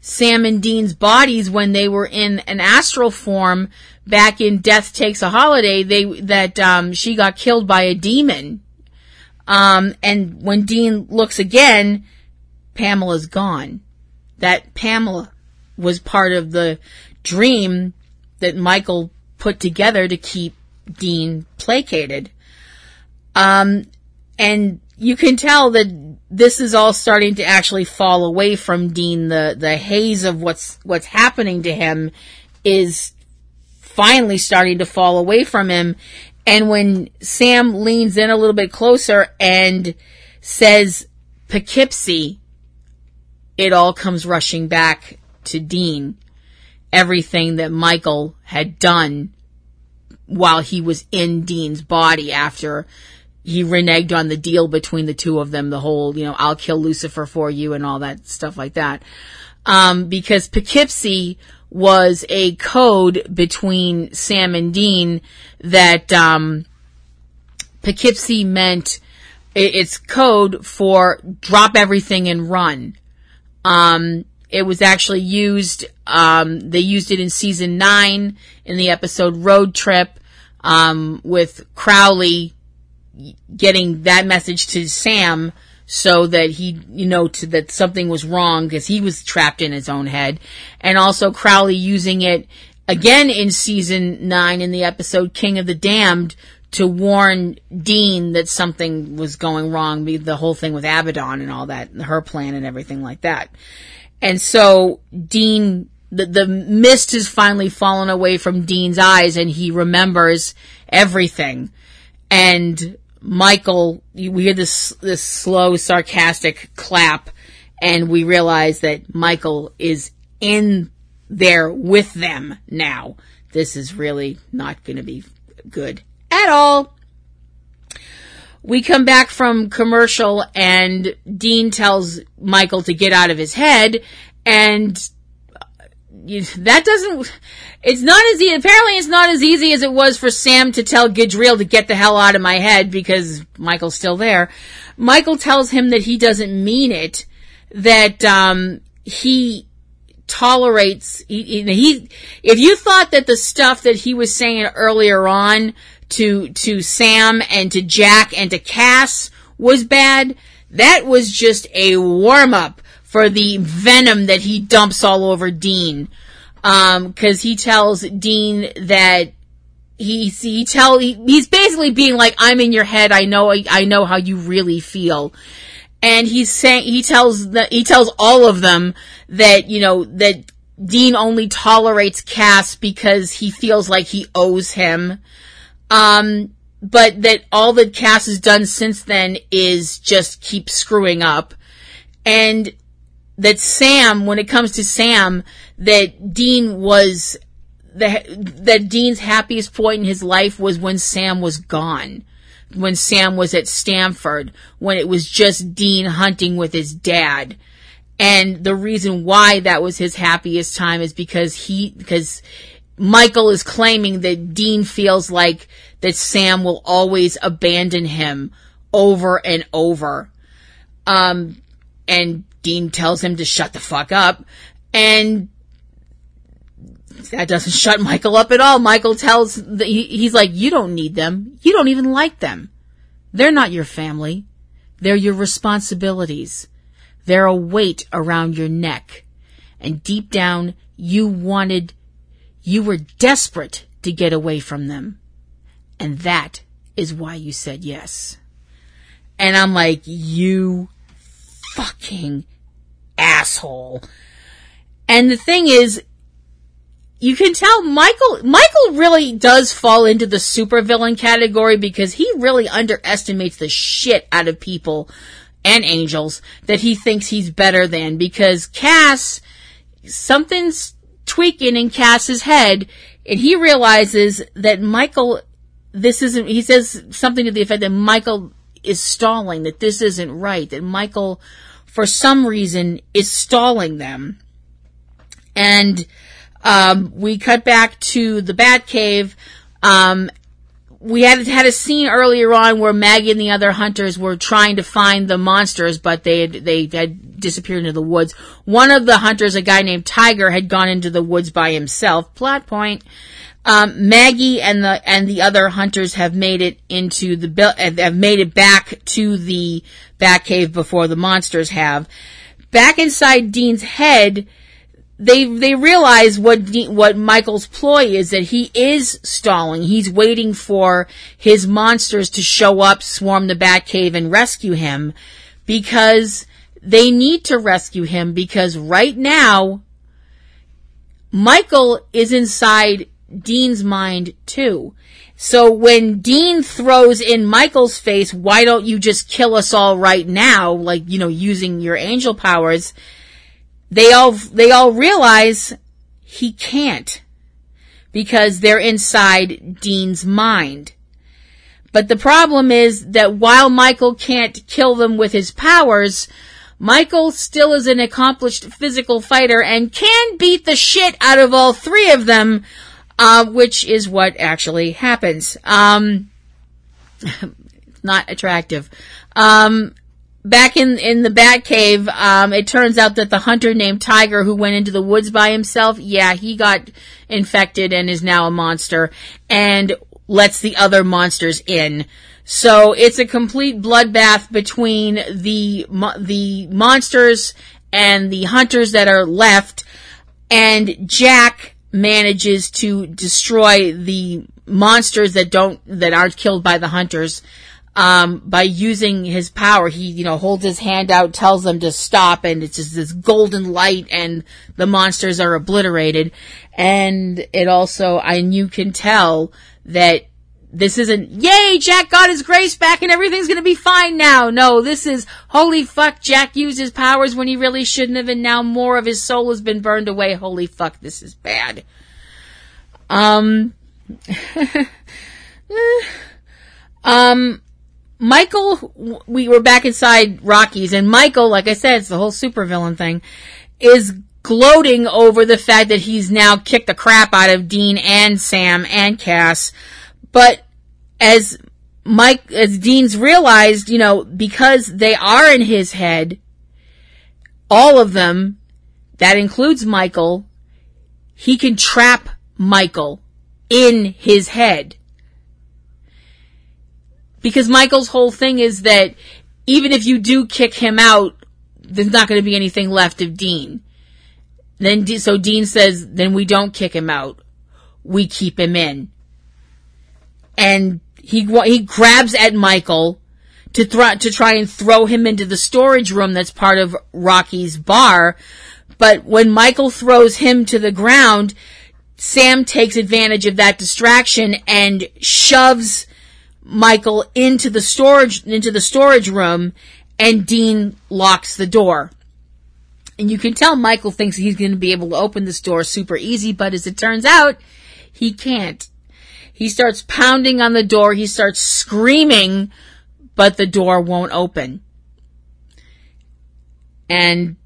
Sam and Dean's bodies when they were in an astral form back in Death Takes a Holiday. They, that, um, she got killed by a demon um, and when Dean looks again, Pamela's gone. That Pamela was part of the dream that Michael put together to keep Dean placated. Um, and you can tell that this is all starting to actually fall away from Dean. The, the haze of what's, what's happening to him is finally starting to fall away from him. And when Sam leans in a little bit closer and says Poughkeepsie, it all comes rushing back to Dean. Everything that Michael had done while he was in Dean's body after he reneged on the deal between the two of them, the whole, you know, I'll kill Lucifer for you and all that stuff like that. Um, because Poughkeepsie was a code between Sam and Dean that, um, Poughkeepsie meant it's code for drop everything and run. Um, it was actually used, um, they used it in season nine in the episode Road Trip, um, with Crowley getting that message to Sam so that he, you know, to, that something was wrong because he was trapped in his own head. And also Crowley using it again in season nine in the episode King of the Damned to warn Dean that something was going wrong, the whole thing with Abaddon and all that, her plan and everything like that. And so Dean, the, the mist has finally fallen away from Dean's eyes and he remembers everything. And Michael, we hear this, this slow, sarcastic clap and we realize that Michael is in there with them now. This is really not going to be good at all. We come back from commercial and Dean tells Michael to get out of his head and that doesn't, it's not as easy, apparently it's not as easy as it was for Sam to tell Gadreel to get the hell out of my head because Michael's still there. Michael tells him that he doesn't mean it, that, um, he tolerates, he, he, if you thought that the stuff that he was saying earlier on to, to Sam and to Jack and to Cass was bad, that was just a warm up for the venom that he dumps all over Dean. Um, cause he tells Dean that he, he tell, he, he's basically being like, I'm in your head. I know, I know how you really feel. And he's saying, he tells the, he tells all of them that, you know, that Dean only tolerates Cass because he feels like he owes him. Um, but that all that Cass has done since then is just keep screwing up. And that Sam, when it comes to Sam, that Dean was the, that Dean's happiest point in his life was when Sam was gone. When Sam was at Stanford, when it was just Dean hunting with his dad. And the reason why that was his happiest time is because he, because Michael is claiming that Dean feels like that Sam will always abandon him over and over. Um, and Dean tells him to shut the fuck up. And that doesn't [LAUGHS] shut Michael up at all. Michael tells, the, he, he's like, you don't need them. You don't even like them. They're not your family. They're your responsibilities. They're a weight around your neck. And deep down, you wanted, you were desperate to get away from them. And that is why you said yes. And I'm like, you fucking asshole. And the thing is, you can tell Michael, Michael really does fall into the supervillain category because he really underestimates the shit out of people and angels that he thinks he's better than because Cass, something's tweaking in Cass's head and he realizes that Michael, this isn't, he says something to the effect that Michael is stalling, that this isn't right, that Michael for some reason is stalling them. And um, we cut back to the Batcave. Um, we had had a scene earlier on where Maggie and the other hunters were trying to find the monsters, but they had, they had disappeared into the woods. One of the hunters, a guy named Tiger, had gone into the woods by himself. Plot point. Um, Maggie and the and the other hunters have made it into the have made it back to the Batcave before the monsters have. Back inside Dean's head, they they realize what what Michael's ploy is that he is stalling. He's waiting for his monsters to show up, swarm the Batcave, and rescue him because they need to rescue him because right now Michael is inside Dean's mind too. So when Dean throws in Michael's face, why don't you just kill us all right now? Like, you know, using your angel powers. They all, they all realize he can't because they're inside Dean's mind. But the problem is that while Michael can't kill them with his powers, Michael still is an accomplished physical fighter and can beat the shit out of all three of them, uh, which is what actually happens. Um, [LAUGHS] not attractive. Um, back in in the Batcave, um, it turns out that the hunter named Tiger, who went into the woods by himself, yeah, he got infected and is now a monster, and lets the other monsters in. So it's a complete bloodbath between the the monsters and the hunters that are left, and Jack manages to destroy the monsters that don't that aren't killed by the hunters um, by using his power. He you know holds his hand out, tells them to stop, and it's just this golden light, and the monsters are obliterated. And it also, and you can tell that this isn't, yay, Jack got his grace back and everything's gonna be fine now. No, this is, holy fuck, Jack used his powers when he really shouldn't have and now more of his soul has been burned away. Holy fuck, this is bad. Um, [LAUGHS] um, Michael, we were back inside Rocky's and Michael, like I said, it's the whole supervillain thing, is gloating over the fact that he's now kicked the crap out of Dean and Sam and Cass but as Mike, as Dean's realized, you know, because they are in his head, all of them, that includes Michael, he can trap Michael in his head. Because Michael's whole thing is that even if you do kick him out, there's not going to be anything left of Dean. Then, so Dean says, then we don't kick him out. We keep him in and he he grabs at Michael to throw to try and throw him into the storage room that's part of Rocky's bar. But when Michael throws him to the ground, Sam takes advantage of that distraction and shoves Michael into the storage into the storage room and Dean locks the door. And you can tell Michael thinks he's going to be able to open this door super easy, but as it turns out, he can't. He starts pounding on the door. He starts screaming, but the door won't open. And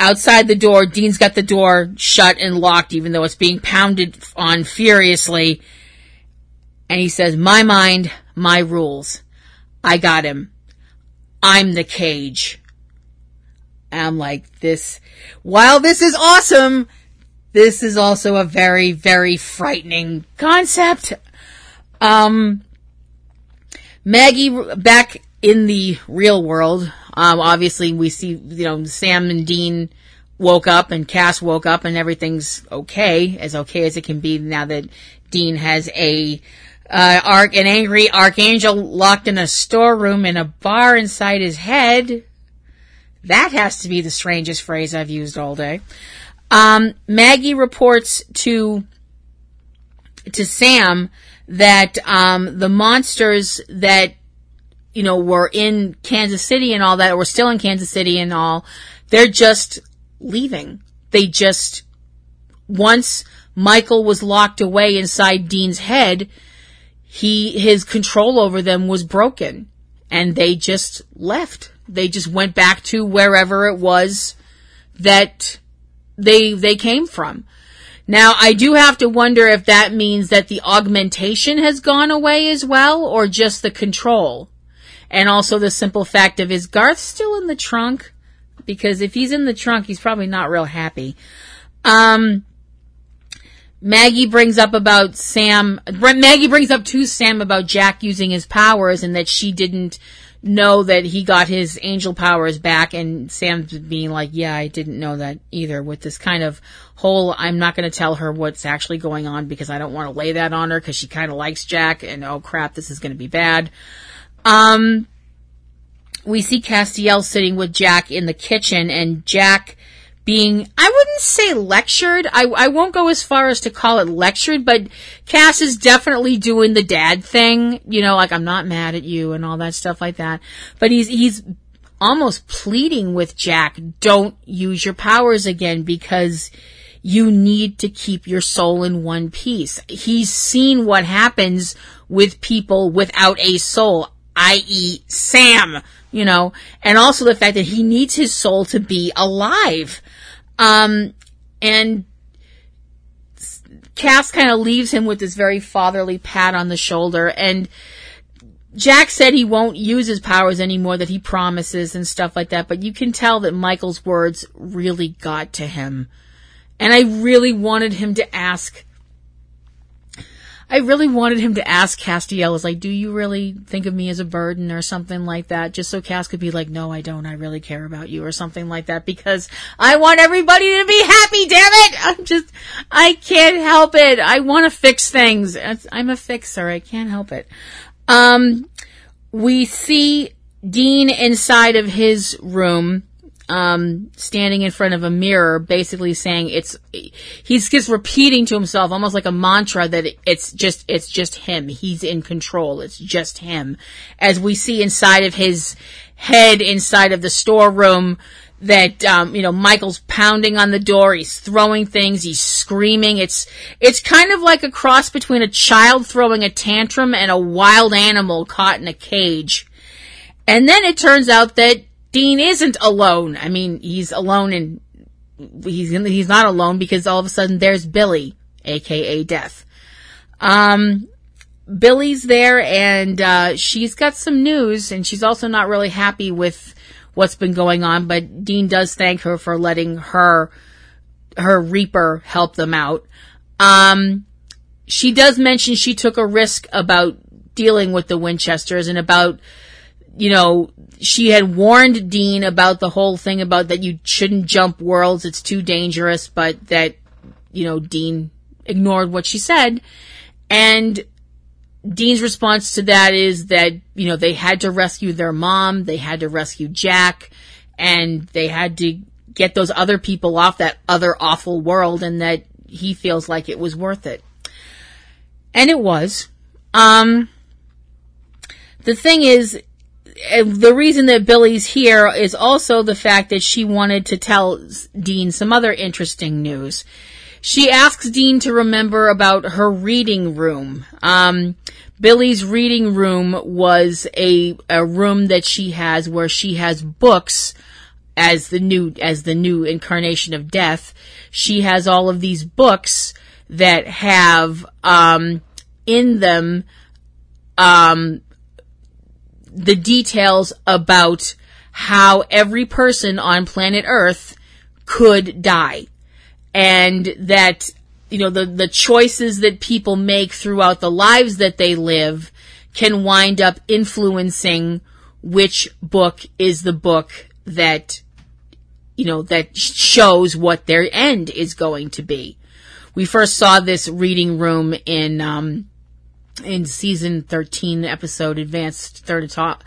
outside the door, Dean's got the door shut and locked, even though it's being pounded on furiously. And he says, My mind, my rules. I got him. I'm the cage. And I'm like, this, while this is awesome, this is also a very, very frightening concept. Um, Maggie back in the real world. Um, obviously we see, you know, Sam and Dean woke up and Cass woke up and everything's okay, as okay as it can be now that Dean has a, uh, arc, an angry archangel locked in a storeroom in a bar inside his head. That has to be the strangest phrase I've used all day. Um, Maggie reports to, to Sam that um, the monsters that you know were in Kansas City and all that, were still in Kansas City and all, they're just leaving. They just once Michael was locked away inside Dean's head, he his control over them was broken, and they just left. They just went back to wherever it was that they they came from. Now, I do have to wonder if that means that the augmentation has gone away as well, or just the control. And also the simple fact of is Garth still in the trunk? Because if he's in the trunk, he's probably not real happy. Um, Maggie brings up about Sam, Maggie brings up to Sam about Jack using his powers and that she didn't know that he got his angel powers back and Sam's being like, yeah, I didn't know that either with this kind of whole, I'm not going to tell her what's actually going on because I don't want to lay that on her because she kind of likes Jack and oh crap, this is going to be bad. Um, we see Castiel sitting with Jack in the kitchen and Jack being, I wouldn't say lectured. I, I won't go as far as to call it lectured, but Cass is definitely doing the dad thing, you know, like I'm not mad at you and all that stuff like that. But he's, he's almost pleading with Jack, don't use your powers again because you need to keep your soul in one piece. He's seen what happens with people without a soul, i.e. Sam, you know, and also the fact that he needs his soul to be alive. Um, and Cass kind of leaves him with this very fatherly pat on the shoulder and Jack said he won't use his powers anymore, that he promises and stuff like that, but you can tell that Michael's words really got to him. And I really wanted him to ask, I really wanted him to ask Castiel, is like, do you really think of me as a burden or something like that? Just so Cass could be like, no, I don't. I really care about you or something like that because I want everybody to be happy, damn it! I'm just, I can't help it. I want to fix things. I'm a fixer. I can't help it. Um, we see Dean inside of his room, um, standing in front of a mirror, basically saying it's, he's just repeating to himself almost like a mantra that it's just, it's just him. He's in control. It's just him. As we see inside of his head, inside of the storeroom, that um, you know Michael's pounding on the door, he's throwing things, he's screaming. It's it's kind of like a cross between a child throwing a tantrum and a wild animal caught in a cage. And then it turns out that Dean isn't alone. I mean, he's alone and he's he's not alone because all of a sudden there's Billy, aka Death. Um, Billy's there and uh, she's got some news, and she's also not really happy with what's been going on, but Dean does thank her for letting her, her Reaper help them out. Um, she does mention she took a risk about dealing with the Winchesters and about, you know, she had warned Dean about the whole thing about that you shouldn't jump worlds, it's too dangerous, but that, you know, Dean ignored what she said. And Dean's response to that is that, you know, they had to rescue their mom, they had to rescue Jack, and they had to get those other people off that other awful world and that he feels like it was worth it. And it was. Um, the thing is, the reason that Billy's here is also the fact that she wanted to tell Dean some other interesting news. She asks Dean to remember about her reading room. Um, Billy's reading room was a, a room that she has where she has books as the new, as the new incarnation of death. She has all of these books that have, um, in them, um, the details about how every person on planet Earth could die. And that you know, the, the choices that people make throughout the lives that they live can wind up influencing which book is the book that, you know, that shows what their end is going to be. We first saw this reading room in, um, in season 13 episode advanced third talk.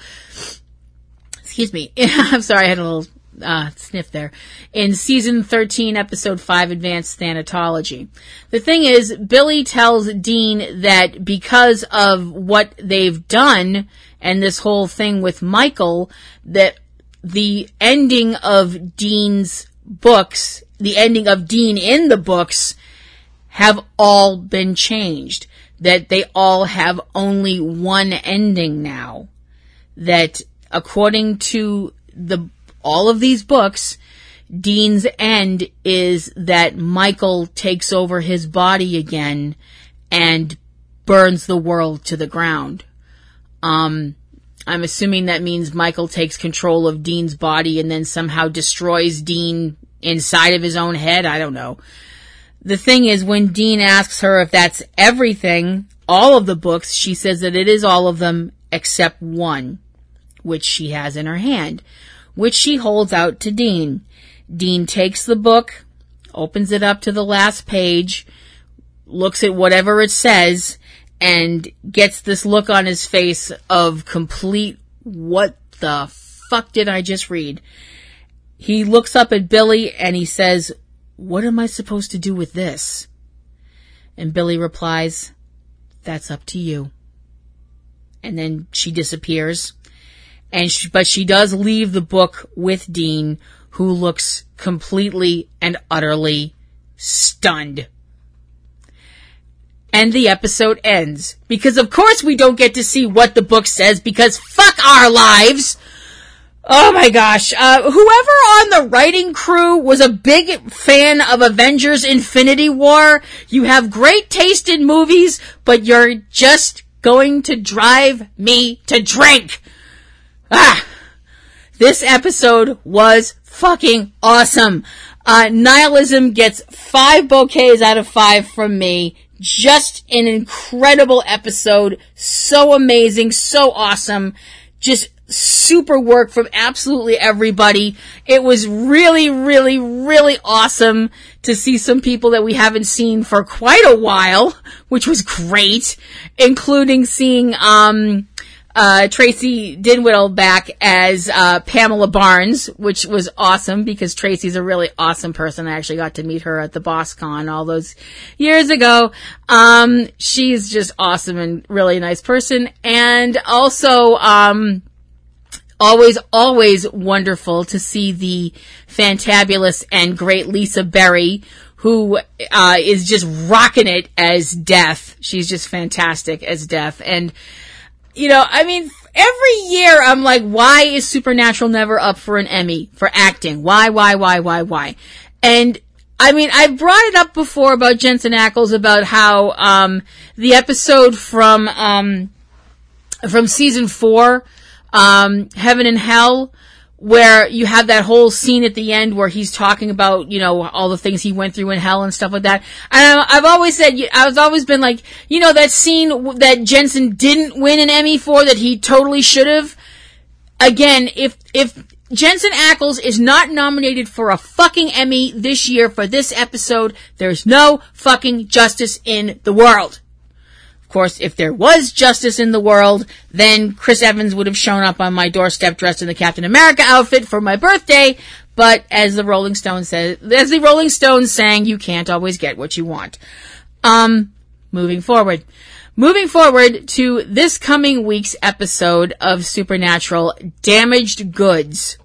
Excuse me. [LAUGHS] I'm sorry, I had a little uh, sniff there in season 13 episode 5 advanced thanatology the thing is billy tells dean that because of what they've done and this whole thing with michael that the ending of dean's books the ending of dean in the books have all been changed that they all have only one ending now that according to the all of these books, Dean's end is that Michael takes over his body again and burns the world to the ground. Um, I'm assuming that means Michael takes control of Dean's body and then somehow destroys Dean inside of his own head. I don't know. The thing is, when Dean asks her if that's everything, all of the books, she says that it is all of them except one, which she has in her hand which she holds out to Dean. Dean takes the book, opens it up to the last page, looks at whatever it says, and gets this look on his face of complete, what the fuck did I just read? he looks up at Billy and he says, What am I supposed to do with this? And Billy replies, That's up to you. And then she disappears. And she, but she does leave the book with Dean, who looks completely and utterly stunned. And the episode ends. Because of course we don't get to see what the book says because fuck our lives! Oh my gosh. Uh, whoever on the writing crew was a big fan of Avengers Infinity War, you have great taste in movies, but you're just going to drive me to drink. Ah! This episode was fucking awesome. Uh, Nihilism gets five bouquets out of five from me. Just an incredible episode. So amazing. So awesome. Just super work from absolutely everybody. It was really, really, really awesome to see some people that we haven't seen for quite a while, which was great, including seeing, um, uh, Traci Dinwiddie back as uh, Pamela Barnes, which was awesome because Traci's a really awesome person. I actually got to meet her at the BossCon all those years ago. Um, she's just awesome and really nice person. And also, um, always, always wonderful to see the fantabulous and great Lisa Berry, who uh, is just rocking it as Death. She's just fantastic as Death, and you know, I mean, every year I'm like, why is Supernatural never up for an Emmy for acting? Why, why, why, why, why? And I mean, I've brought it up before about Jensen Ackles about how um, the episode from um, from season four um, Heaven and Hell, where you have that whole scene at the end where he's talking about, you know, all the things he went through in hell and stuff like that. And I've always said, I've always been like, you know, that scene that Jensen didn't win an Emmy for that he totally should have. Again, if, if Jensen Ackles is not nominated for a fucking Emmy this year for this episode, there's no fucking justice in the world. Of course, if there was justice in the world, then Chris Evans would have shown up on my doorstep dressed in the Captain America outfit for my birthday. But as the Rolling Stones says, as the Rolling Stones sang, you can't always get what you want. Um, moving forward. Moving forward to this coming week's episode of Supernatural, Damaged Goods.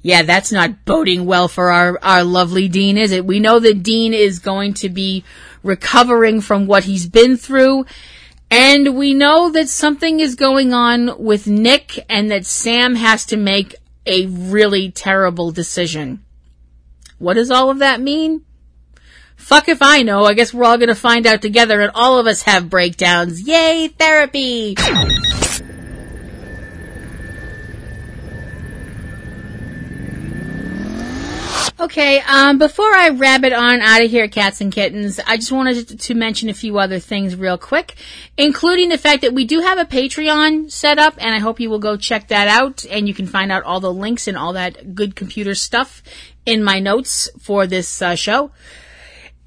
Yeah, that's not boding well for our, our lovely Dean, is it? We know that Dean is going to be recovering from what he's been through. And we know that something is going on with Nick and that Sam has to make a really terrible decision. What does all of that mean? Fuck if I know. I guess we're all gonna find out together and all of us have breakdowns. Yay, therapy! Okay, um, before I rabbit on out of here, cats and kittens, I just wanted to mention a few other things real quick, including the fact that we do have a Patreon set up, and I hope you will go check that out, and you can find out all the links and all that good computer stuff in my notes for this uh, show.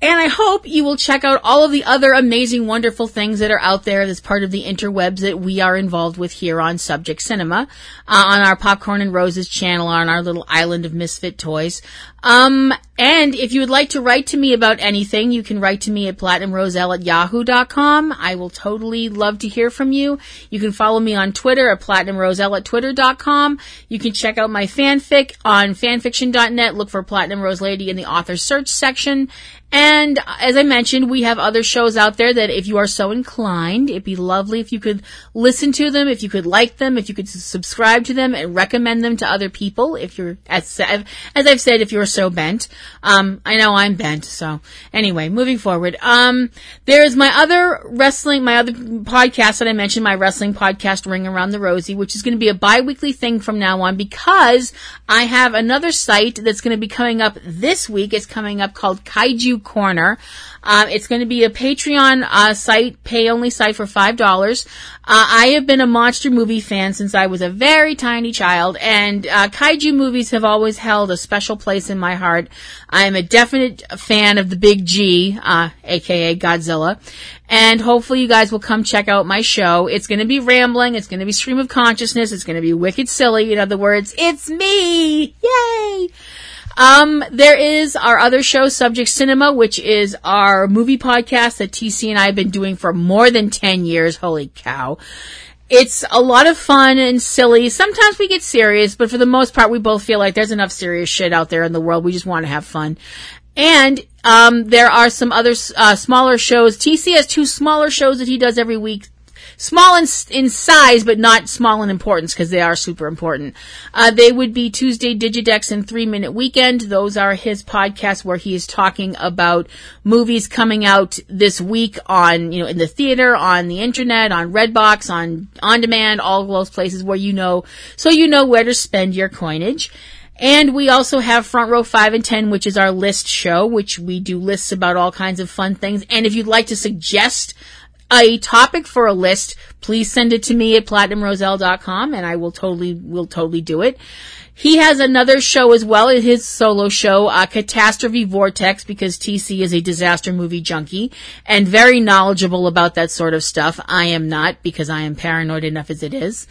And I hope you will check out all of the other amazing, wonderful things that are out there as part of the interwebs that we are involved with here on Subject Cinema, uh, on our Popcorn and Roses channel, on our little island of misfit toys. Um, and if you would like to write to me about anything, you can write to me at platinumroselle at yahoo.com. I will totally love to hear from you. You can follow me on Twitter at platinumroselle at twitter.com. You can check out my fanfic on fanfiction.net. Look for Platinum Rose Lady in the author search section. And as I mentioned, we have other shows out there that if you are so inclined, it'd be lovely if you could listen to them, if you could like them, if you could subscribe to them and recommend them to other people. If you're, as, as I've said, if you're so bent. Um, I know I'm bent, so anyway, moving forward. Um, there's my other wrestling, my other podcast that I mentioned, my wrestling podcast, Ring Around the Rosie, which is going to be a bi-weekly thing from now on because I have another site that's going to be coming up this week. It's coming up called Kaiju corner. Um, it's going to be a Patreon uh, site, pay only site for five dollars. Uh, I have been a monster movie fan since I was a very tiny child, and uh, kaiju movies have always held a special place in my heart. I am a definite fan of the Big G, uh, aka Godzilla, and hopefully you guys will come check out my show. It's going to be rambling. It's going to be stream of consciousness. It's going to be wicked silly. In other words, it's me. Yay! Um, there is our other show, Subject Cinema, which is our movie podcast that TC and I have been doing for more than 10 years. Holy cow. It's a lot of fun and silly. Sometimes we get serious, but for the most part, we both feel like there's enough serious shit out there in the world. We just want to have fun. And um, there are some other uh, smaller shows. TC has two smaller shows that he does every week small in, in size, but not small in importance because they are super important. Uh, they would be Tuesday Digidex and Three Minute Weekend. Those are his podcasts where he is talking about movies coming out this week on, you know, in the theater, on the internet, on Redbox, on on demand, all those places where you know, so you know where to spend your coinage. And we also have Front Row 5 and 10, which is our list show, which we do lists about all kinds of fun things. And if you'd like to suggest a topic for a list, please send it to me at platinumroselle.com and I will totally, will totally do it. He has another show as well, his solo show, uh, Catastrophe Vortex, because TC is a disaster movie junkie and very knowledgeable about that sort of stuff. I am not because I am paranoid enough as it is.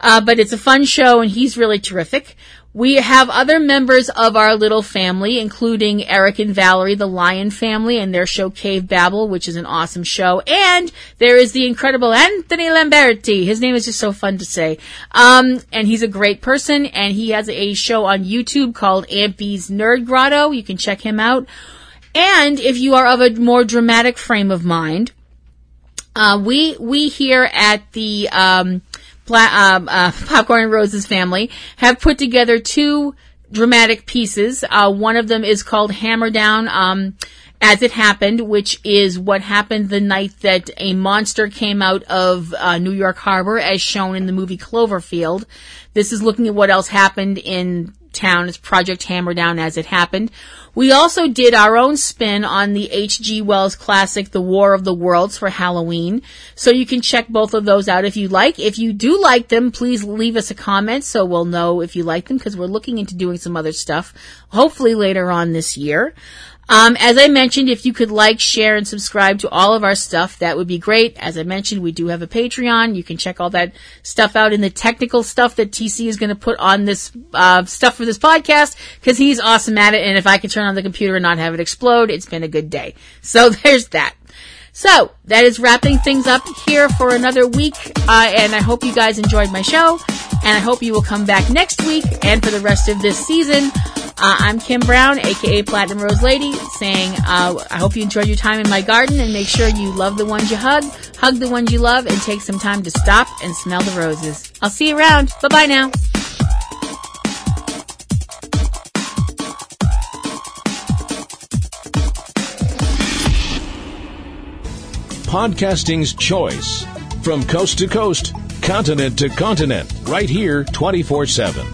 Uh, but it's a fun show and he's really terrific. We have other members of our little family, including Eric and Valerie, the Lion family, and their show Cave Babble, which is an awesome show. And there is the incredible Anthony Lamberti. His name is just so fun to say. Um, and he's a great person, and he has a show on YouTube called Ampy's Nerd Grotto. You can check him out. And if you are of a more dramatic frame of mind, uh, we we here at the um, Pla- um, uh, Popcorn and Roses family have put together two dramatic pieces. Uh, one of them is called Hammer Down. Um, as it happened, which is what happened the night that a monster came out of uh, New York Harbor, as shown in the movie Cloverfield. This is looking at what else happened in town. It's Project Hammer Down as it happened. We also did our own spin on the H.G. Wells classic, The War of the Worlds for Halloween. So you can check both of those out if you like. If you do like them, please leave us a comment so we'll know if you like them because we're looking into doing some other stuff, hopefully later on this year. Um, as I mentioned, if you could like, share, and subscribe to all of our stuff, that would be great. As I mentioned, we do have a Patreon. You can check all that stuff out in the technical stuff that TC is going to put on this uh, stuff for this podcast because he's awesome at it. And if I can turn on the computer and not have it explode, it's been a good day. [LAUGHS] So there's that. So that is wrapping things up here for another week. Uh, and I hope you guys enjoyed my show. And I hope you will come back next week and for the rest of this season. Uh, I'm Kim Brown, aka Platinum Rose Lady, saying uh, I hope you enjoyed your time in my garden and make sure you love the ones you hug, hug the ones you love, and take some time to stop and smell the roses. I'll see you around. Bye bye now. Podcasting's choice. From coast to coast, continent to continent, right here 24 7.